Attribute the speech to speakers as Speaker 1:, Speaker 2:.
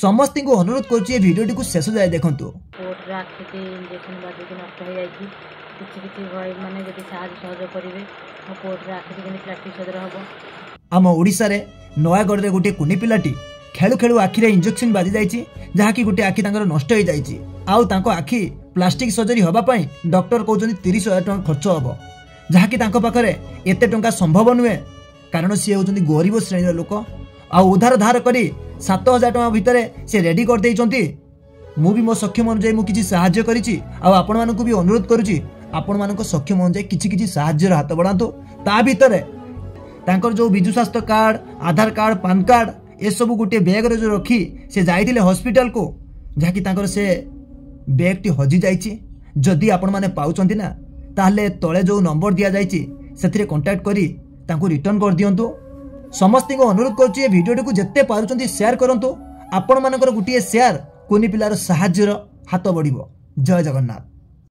Speaker 1: ସମସ୍ତଙ୍କୁ ଅନୁରୋଧ କରୁଛି ଏ ଭିଡ଼ିଓଟିକୁ ଶେଷ ଯାଏ ଦେଖନ୍ତୁ।
Speaker 2: କୋର୍ଟରେ ଇଞ୍ଜେକ୍ସନ୍ ବାଜିକି ନଷ୍ଟ ହୋଇଯାଇଛି। କିଛି କିଛି ମାନେ ଯଦି ସାହାଯ୍ୟ ସହଯୋଗ କରିବେ ମୋ କୋର୍ଟରେ ପ୍ଲାଷ୍ଟିକ୍ ହେବ।
Speaker 1: ଆମ ଓଡ଼ିଶାରେ ନୟାଗଡ଼ରେ ଗୋଟିଏ କୁନି ପିଲାଟି ଖେଳୁ ଖେଳୁ ଆଖିରେ ଇଞ୍ଜେକ୍ସନ ବାଜି ଯାଇଛି ଯାହାକି ଗୋଟିଏ ଆଖି ତାଙ୍କର ନଷ୍ଟ ହେଇଯାଇଛି। ଆଉ ତାଙ୍କ ଆଖି ପ୍ଲାଷ୍ଟିକ ସର୍ଜରୀ ହେବା ପାଇଁ ଡକ୍ଟର କହୁଛନ୍ତି ତିରିଶ ହଜାର ଟଙ୍କା ଖର୍ଚ୍ଚ ହେବ ଯାହାକି ତାଙ୍କ ପାଖରେ ଏତେ ଟଙ୍କା ସମ୍ଭବ ନୁହେଁ। କାରଣ ସିଏ ହେଉଛନ୍ତି ଗରିବ ଶ୍ରେଣୀର ଲୋକ। ଆଉ ଉଧାର ଧାର କରି ସାତ ହଜାର ଟଙ୍କା ଭିତରେ ସେ ରେଡି କରିଦେଇଛନ୍ତି। ମୁଁ ବି ମୋ ସକ୍ଷମ ଅନୁଯାୟୀ ମୁଁ କିଛି ସାହାଯ୍ୟ କରିଛି। ଆଉ ଆପଣମାନଙ୍କୁ ବି ଅନୁରୋଧ କରୁଛି ଆପଣମାନଙ୍କ ସକ୍ଷମ ଅନୁଯାୟୀ କିଛି କିଛି ସାହାଯ୍ୟର ହାତ ବଢ଼ାନ୍ତୁ। ତା ଭିତରେ ତାଙ୍କର ଯେଉଁ ବିଜୁ ସ୍ୱାସ୍ଥ୍ୟ card Aadhaar card PAN card ଏସବୁ ଗୋଟିଏ ବ୍ୟାଗ୍ରେ ଯେଉଁ ରଖି ସେ ଯାଇଥିଲେ ହସ୍ପିଟାଲକୁ ଯାହାକି ତାଙ୍କର ସେ ବ୍ୟାଗ୍ଟି ହଜିଯାଇଛି ଯଦି ଆପଣମାନେ ପାଉଛନ୍ତି ନା ତାହେଲେ ତଳେ ଯେଉଁ ନମ୍ବର ଦିଆଯାଇଛି ସେଥିରେ କଣ୍ଟାକ୍ଟ କରି ତାଙ୍କୁ ରିଟର୍ଣ୍ଣ କରିଦିଅନ୍ତୁ। ସମସ୍ତଙ୍କୁ ଅନୁରୋଧ କରୁଛି ଏ ଭିଡ଼ିଓଟିକୁ ଯେତେ ପାରୁଛନ୍ତି ସେୟାର କରନ୍ତୁ। ଆପଣମାନଙ୍କର ଗୋଟିଏ ସେୟାର କୁନି ପିଲାର ସାହାଯ୍ୟର ହାତ ବଢ଼ିବ। ଜୟ ଜଗନ୍ନାଥ।